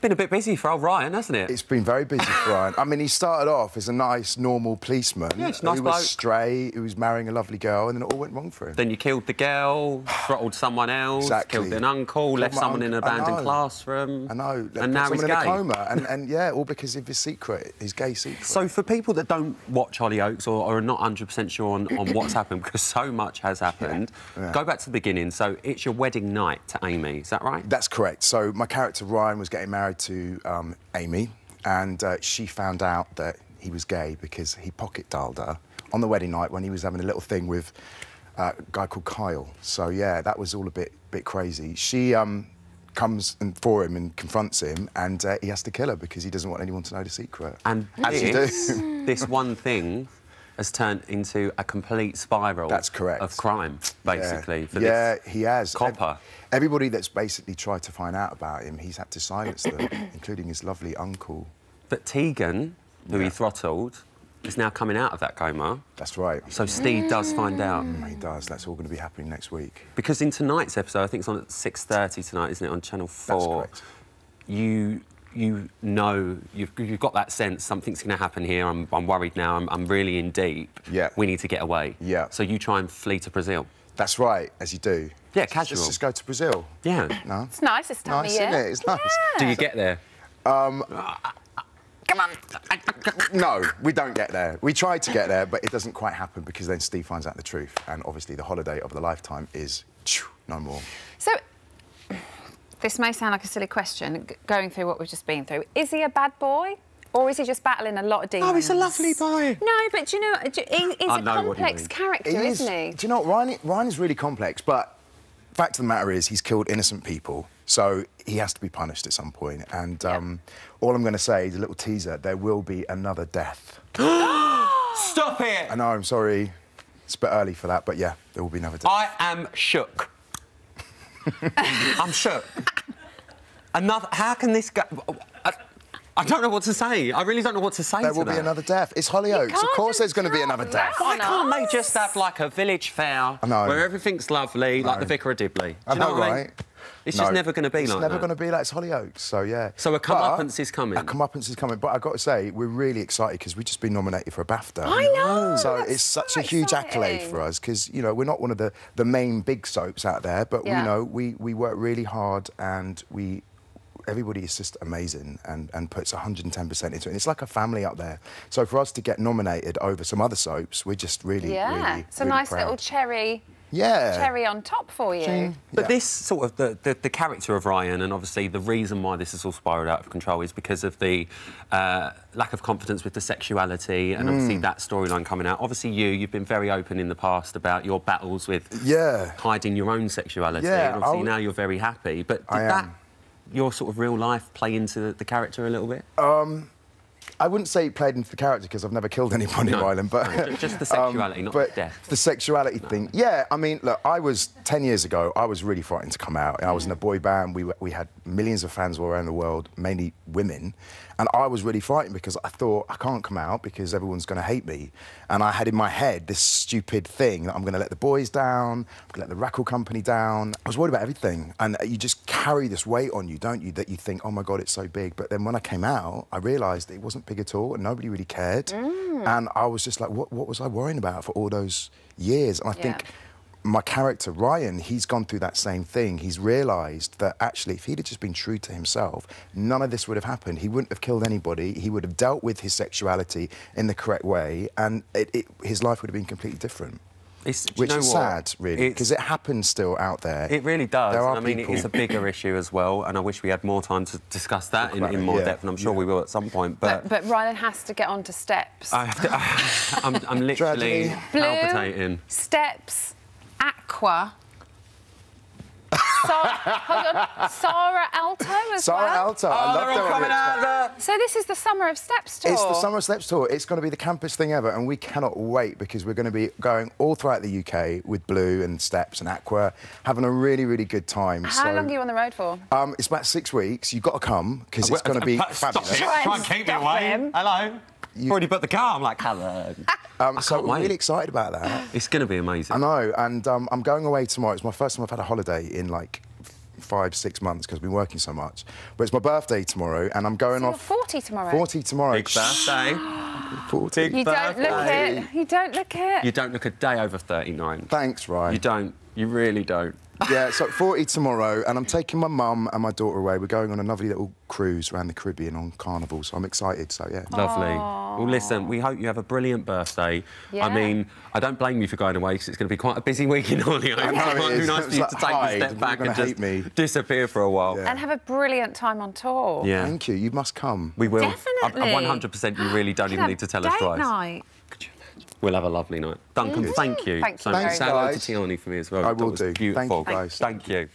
Been a bit busy for old Ryan, hasn't it? It's been very busy for Ryan. I mean, he started off as a nice, normal policeman Yeah, nice who was bloke. straight, who was marrying a lovely girl, and then it all went wrong for him. Then you killed the girl, throttled someone else, Exactly. killed an uncle, left my someone in an uncle. I abandoned classroom. I know. And now he's someone in gay. a coma, and, and yeah, all because of his secret, his gay secret. So for people that don't watch Hollyoaks or, or are not 100% sure on, on what's happened, because so much has happened, Yeah. go back to the beginning. So it's your wedding night to Amy, is that right? That's correct. So my character Ryan was getting married to um, Amy, and uh, she found out that he was gay because he pocket dialed her on the wedding night when he was having a little thing with uh, a guy called Kyle. So yeah, that was all a bit bit crazy. She um, comes and for him and confronts him, and uh, he has to kill her because he doesn't want anyone to know the secret. And As you do. this one thing has turned into a complete spiral That's correct. of crime, basically. Yeah, For yeah this he has. copper. Everybody that's basically tried to find out about him, he's had to silence them, including his lovely uncle. But Tegan, who he throttled, is now coming out of that coma. That's right. So Steve does find out. Mm, he does. That's all going to be happening next week. Because in tonight's episode, I think it's on at 6.30 tonight, isn't it, on Channel 4? That's correct. You you know, you've, you've got that sense something's going to happen here. I'm, I'm worried now. I'm, I'm really in deep. Yeah. We need to get away. Yeah. So you try and flee to Brazil. That's right, as you do. Yeah, Let's casual. Just, just go to Brazil. Yeah. No? It's nice this time Nice, of year. isn't it? It's nice. Do you get there? Um, Come on. No, we don't get there. We try to get there, but it doesn't quite happen because then Steve finds out the truth. And obviously, the holiday of the lifetime is no more. So, this may sound like a silly question, going through what we've just been through. Is he a bad boy? Or is he just battling a lot of demons? Oh, he's a lovely boy. No, but do you know, do- he, he's I a know complex mean. character, He is, not he? Do you know what? Ryan, Ryan is really complex, but fact of the matter is he's killed innocent people, so he has to be punished at some point. And Yeah. um, all I'm going to say is a little teaser: there will be another death. Stop it! I know. I'm sorry. It's a bit early for that, but yeah, there will be another death. I am shook. I'm shook. Another. How can this go? I, I don't know what to say. I really don't know what to say. There to will be another death. It's Hollyoaks. Of course, there's going to be another death. Why can't they just have like a village fair where everything's lovely, like the Vicar of Dibley? Do I you know, know, what I mean? Right? It's No, just never going to be like. it's never going to be like it's Hollyoaks. So yeah. So a But- comeuppance is coming. A comeuppance is coming, but I've got to say we're really excited because we've just been nominated for a BAFTA. I know, So that's it's such so a huge accolade for us because you know we're not one of the the main big soaps out there, but Yeah. you know we we work really hard and we. Everybody is just amazing and, and puts 110% into it. And it's like a family up there. So for us to get nominated over some other soaps, we're just really, Yeah. really, it's a really nice proud. little cherry, yeah. cherry on top for you. But this sort of the, the, the character of Ryan, and obviously the reason why this is all spiraled out of control is because of the uh, lack of confidence with the sexuality, and obviously Mm. that storyline coming out. Obviously, you you've been very open in the past about your battles with Yeah. hiding your own sexuality, Yeah, and obviously I'll- now you're very happy. But did I that am. your sort of real life play into the, the character a little bit? I wouldn't say it played into the character because I've never killed anyone No. in Ireland, but just the sexuality, not but the death. The sexuality thing, yeah. I mean, look, I was ten years ago. I was really frightened to come out. I was in a mm. boy band. We were- we had millions of fans all around the world, mainly women, and I was really frightened because I thought I can't come out because everyone's going to hate me, and I had in my head this stupid thing that I'm going to let the boys down, I'm going to let the record company down. I was worried about everything, and you just carry this weight on you, don't you? That you think, oh my god, it's so big. But then when I came out, I realised it wasn't big at all, and nobody really cared. Mm. And I was just like, what, what was I worrying about for all those years? And I Yeah. think my character, Ryan, he's gone through that same thing. He's realised that actually, if he'd have just been true to himself, none of this would have happened. He wouldn't have killed anybody. He would have dealt with his sexuality in the correct way, and it, it, his life would have been completely different. It's, Which is what? sad, really, because it happens still out there. It really does. There are I mean, people- it's a bigger issue as well, and I wish we had more time to discuss that in, in more yeah, depth, and I'm sure yeah. we will at some point. But, But, but Rylan has to get onto steps. I have to, I'm, I'm literally Tragedy. Blue, palpitating. steps, aqua. Sa- hold. Sarah Alto as Sarah well. Alto, Oh, I they're love all coming out Factor. So this is the Summer of Steps tour. It's the Summer of Steps Tour. It's going to be the campus thing ever, and we cannot wait because we're going to be going all throughout the UK with Blue and Steps and Aqua, having a really, really good time. How so, long are you on the road for? Um, it's about six weeks. You've got to come because uh, it's going to be fabulous. Stop fabulous. it. Try Try and and keep me stop away. him. Hello. You've already put the car. I'm like, hello. Um, so can't really excited about that. It's going to be amazing. I know, and um, I'm going away tomorrow. It's my first time I've had a holiday in like five, six months because I've been working so much. But it's my birthday tomorrow, and I'm going So you're off. 40 tomorrow. 40 tomorrow. Big birthday. 40. Big You don't look it. You don't look it. You don't look a day over 39. Thanks, Rylan. You don't. You really don't. yeah, so 40 tomorrow, and I'm taking my mum and my daughter away. We're going on a lovely little cruise around the Caribbean on Carnival, so I'm excited. So yeah. Lovely. Well, listen, we hope you have a brilliant birthday. Yeah. I mean, I don't blame you for going away because it's going to be quite a busy week in Hollyoaks. I know it might be nice for you was to like, take a step back and just hate me. disappear for a while. Yeah. And have a brilliant time on tour. Yeah. Thank you. You must come. We will. Definitely. A- a 100% you really don't even need to tell us date twice. night. We'll have a lovely night. Duncan, mm. thank you. Thank you so very much. much. Say hello to Thanks, Tiani for me as well. I will was do. Thank you, Beautiful. guys. Thank you.